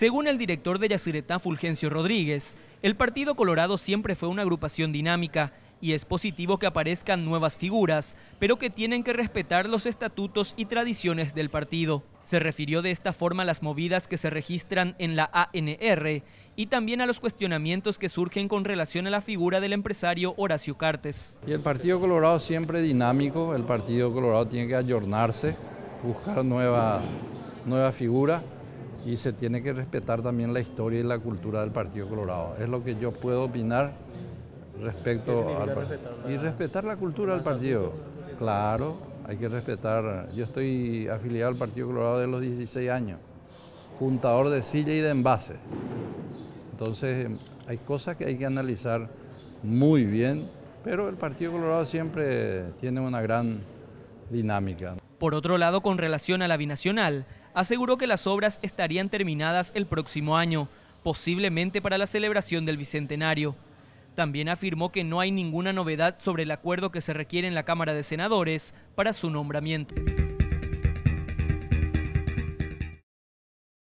Según el director de Yacyretá, Fulgencio Rodríguez, el Partido Colorado siempre fue una agrupación dinámica y es positivo que aparezcan nuevas figuras, pero que tienen que respetar los estatutos y tradiciones del partido. Se refirió de esta forma a las movidas que se registran en la ANR y también a los cuestionamientos que surgen con relación a la figura del empresario Horacio Cartes. Y el Partido Colorado siempre dinámico, el Partido Colorado tiene que ayornarse, buscar nueva, nueva figura y se tiene que respetar también la historia y la cultura del Partido Colorado. Es lo que yo puedo opinar respecto al partido. Y respetar la cultura del partido. Claro, hay que respetar. Yo estoy afiliado al Partido Colorado de los 16 años, juntador de silla y de envase. Entonces, hay cosas que hay que analizar muy bien, pero el Partido Colorado siempre tiene una gran dinámica. Por otro lado, con relación a la binacional, aseguró que las obras estarían terminadas el próximo año, posiblemente para la celebración del Bicentenario. También afirmó que no hay ninguna novedad sobre el acuerdo que se requiere en la Cámara de Senadores para su nombramiento.